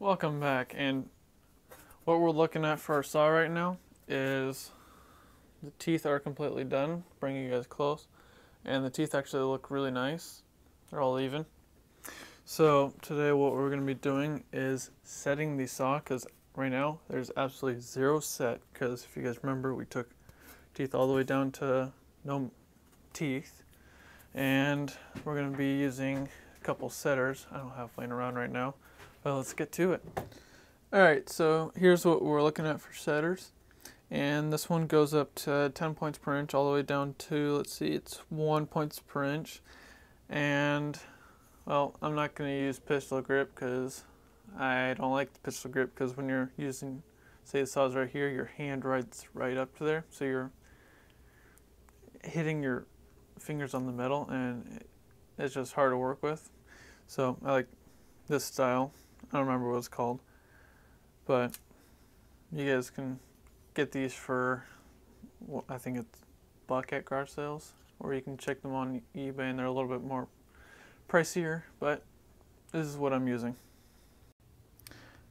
Welcome back, and what we're looking at for our saw right now is the teeth are completely done, bringing you guys close, and the teeth actually look really nice. They're all even. So today what we're going to be doing is setting the saw, because right now there's absolutely zero set, because if you guys remember we took teeth all the way down to no teeth, and we're going to be using a couple setters I don't have laying around right now well, let's get to it. Alright, so here's what we're looking at for setters. And this one goes up to 10 points per inch all the way down to, let's see, it's 1 points per inch. And, well, I'm not going to use pistol grip because I don't like the pistol grip because when you're using, say the saw's right here, your hand rides right up to there. So you're hitting your fingers on the metal and it's just hard to work with. So I like this style. I don't remember what it's called. But you guys can get these for, well, I think it's buck at garage sales. Or you can check them on eBay and they're a little bit more pricier. But this is what I'm using.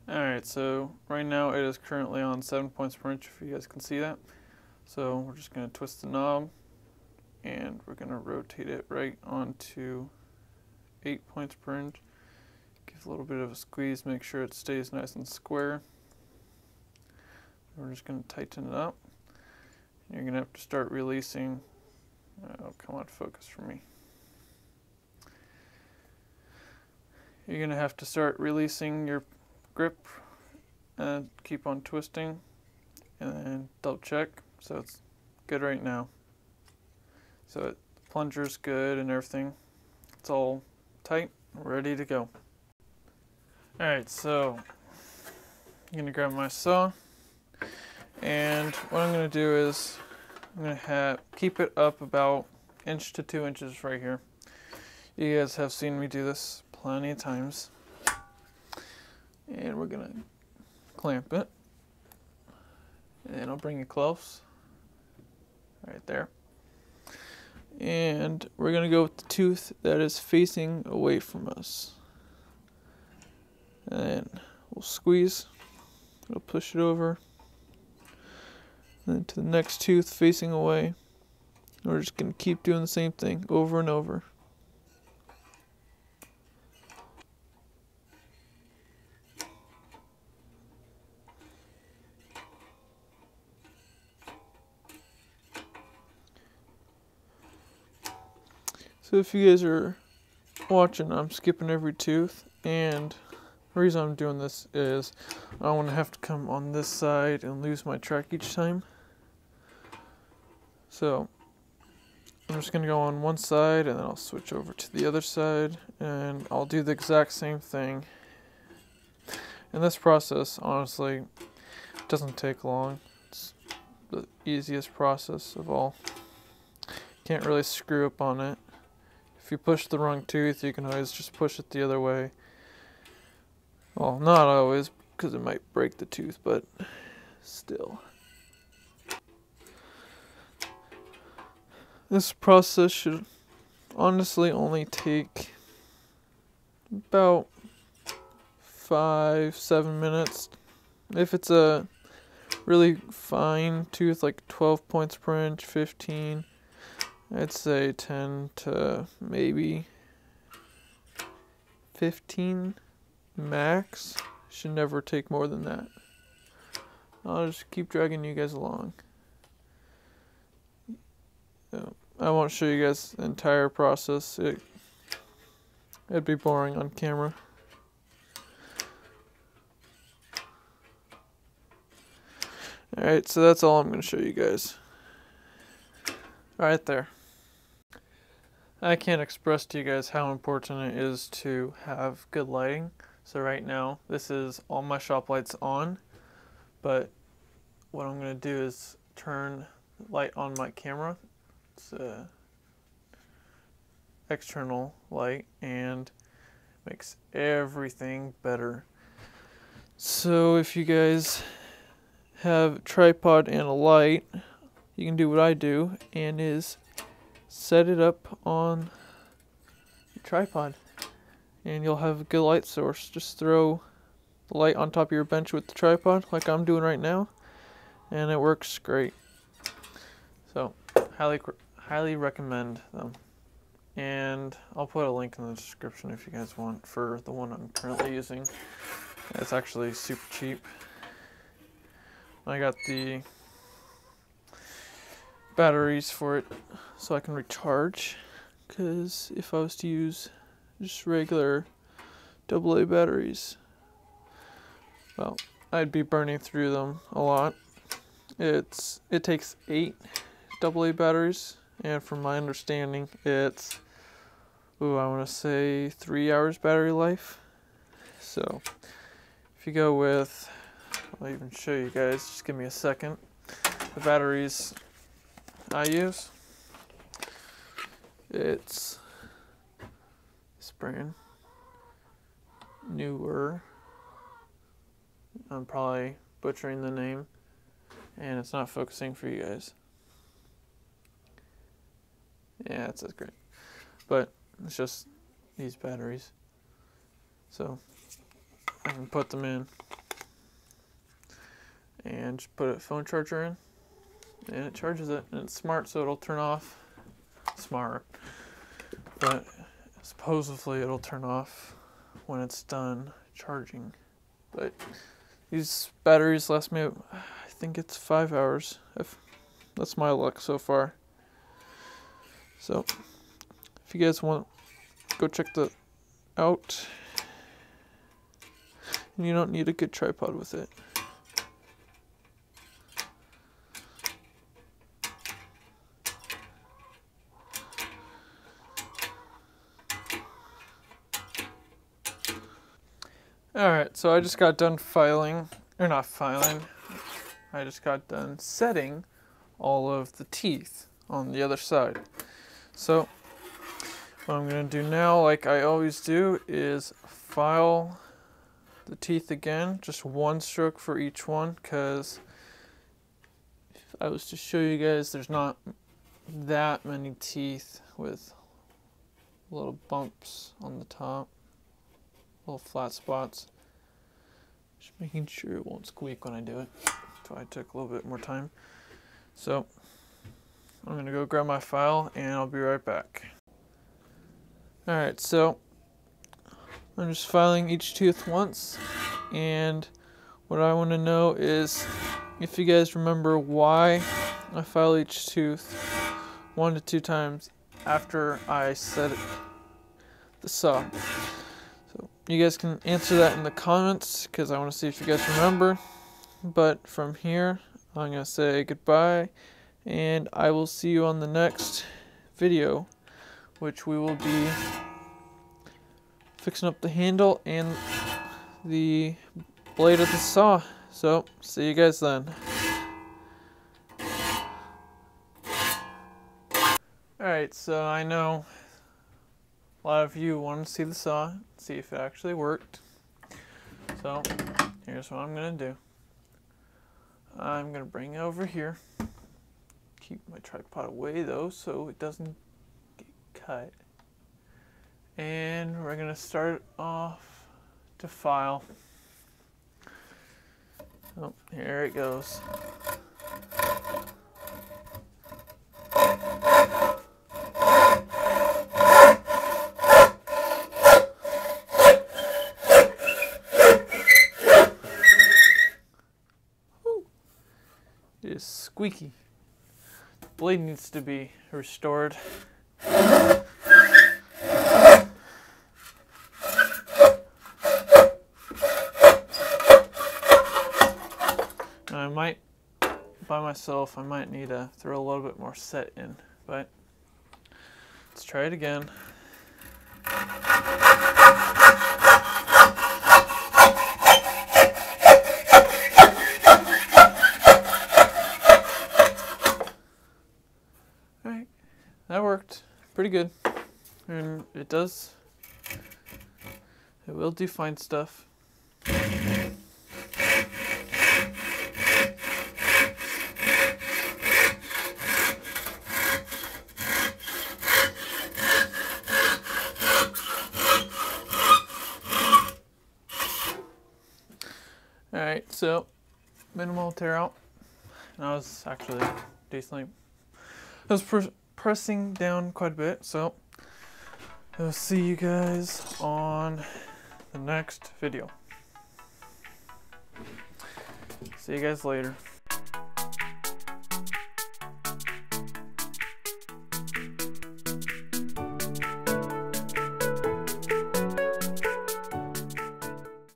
Alright, so right now it is currently on 7 points per inch if you guys can see that. So we're just going to twist the knob and we're going to rotate it right onto 8 points per inch. Give a little bit of a squeeze, make sure it stays nice and square. We're just going to tighten it up. You're going to have to start releasing. Oh, come on, focus for me. You're going to have to start releasing your grip and keep on twisting and double check. So it's good right now. So it, the plunger's good and everything. It's all tight, ready to go. Alright, so I'm to grab my saw and what I'm going to do is I'm to have keep it up about inch to two inches right here. You guys have seen me do this plenty of times. And we're going to clamp it. And I'll bring it close. Right there. And we're going to go with the tooth that is facing away from us and we'll squeeze we'll push it over. Then to the next tooth facing away. We're just going to keep doing the same thing over and over. So if you guys are watching, I'm skipping every tooth and the reason I'm doing this is I don't want to have to come on this side and lose my track each time. So I'm just going to go on one side and then I'll switch over to the other side and I'll do the exact same thing. And this process, honestly, doesn't take long. It's the easiest process of all. Can't really screw up on it. If you push the wrong tooth, you can always just push it the other way well, not always, because it might break the tooth, but still. This process should honestly only take about five, seven minutes. If it's a really fine tooth, like 12 points per inch, 15, I'd say 10 to maybe 15 max should never take more than that. I'll just keep dragging you guys along. I won't show you guys the entire process. It, it'd be boring on camera. Alright, so that's all I'm going to show you guys. Right there. I can't express to you guys how important it is to have good lighting. So right now, this is all my shop lights on, but what I'm going to do is turn light on my camera. It's a external light and makes everything better. So if you guys have tripod and a light, you can do what I do and is set it up on the tripod and you'll have a good light source. Just throw the light on top of your bench with the tripod, like I'm doing right now, and it works great. So, highly highly recommend them. And I'll put a link in the description if you guys want for the one I'm currently using. It's actually super cheap. I got the batteries for it so I can recharge because if I was to use just regular AA batteries. Well I'd be burning through them a lot. It's it takes eight AA batteries and from my understanding it's ooh I want to say three hours battery life. So if you go with I'll even show you guys just give me a second. The batteries I use. It's brand. Neewer. I'm probably butchering the name. And it's not focusing for you guys. Yeah, it says great. But it's just these batteries. So I can put them in and just put a phone charger in and it charges it and it's smart so it'll turn off smart but supposedly it'll turn off when it's done charging. But these batteries last me I think it's five hours if that's my luck so far. So if you guys want go check the out. And you don't need a good tripod with it Alright, so I just got done filing, or not filing, I just got done setting all of the teeth on the other side. So, what I'm going to do now, like I always do, is file the teeth again, just one stroke for each one, because if I was to show you guys, there's not that many teeth with little bumps on the top little flat spots. Just making sure it won't squeak when I do it. So I took a little bit more time. So I'm gonna go grab my file and I'll be right back. Alright, so I'm just filing each tooth once and what I want to know is if you guys remember why I file each tooth one to two times after I set the saw you guys can answer that in the comments because I want to see if you guys remember. But from here, I'm going to say goodbye and I will see you on the next video, which we will be fixing up the handle and the blade of the saw. So, see you guys then. Alright, so I know a lot of you want to see the saw, see if it actually worked. So here's what I'm going to do. I'm going to bring it over here. Keep my tripod away though so it doesn't get cut. And we're going to start off to file. Oh, here it goes. Squeaky. The blade needs to be restored. I might, by myself, I might need to throw a little bit more set in, but let's try it again. Pretty good. And it does, it will do fine stuff. Alright, so minimal tear out. And I was actually decently. I was pressing down quite a bit, so I'll see you guys on the next video. See you guys later.